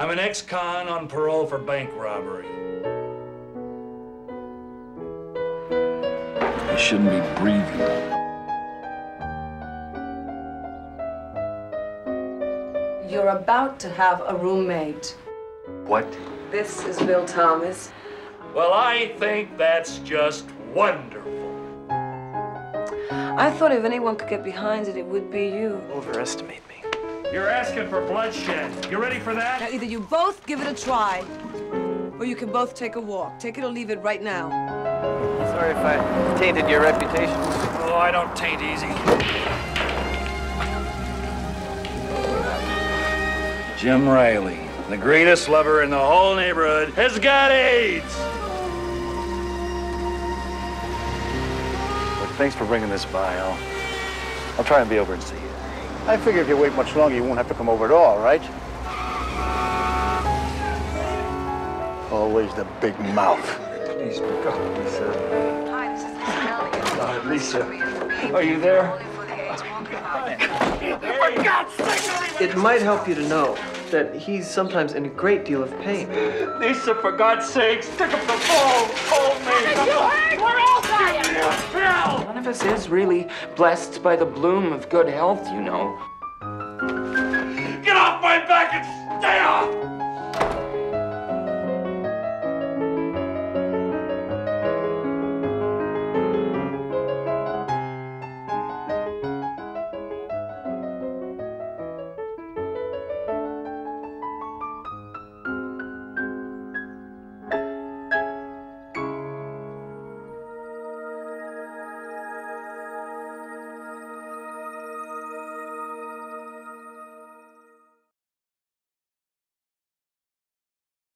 I'm an ex-con on parole for bank robbery. You shouldn't be breathing. You're about to have a roommate. What? This is Bill Thomas. Well, I think that's just wonderful. I thought if anyone could get behind it, it would be you. Overestimate me. You're asking for bloodshed. You ready for that? Now, either you both give it a try, or you can both take a walk. Take it or leave it right now. Sorry if I tainted your reputation. Oh, I don't taint easy. Jim Riley, the greatest lover in the whole neighborhood, has got AIDS. Look, thanks for bringing this by. I'll, I'll try and be over and see you. I figure if you wait much longer, you won't have to come over at all, right? Always the big mouth. Please, pick up, Lisa. Hi, this is Uh, Lisa, are you there? It might help you to know that he's sometimes in a great deal of pain. Lisa, for God's sakes, pick up the phone. Call me. We're all us is really blessed by the bloom of good health, you know. Get off my back and stay off!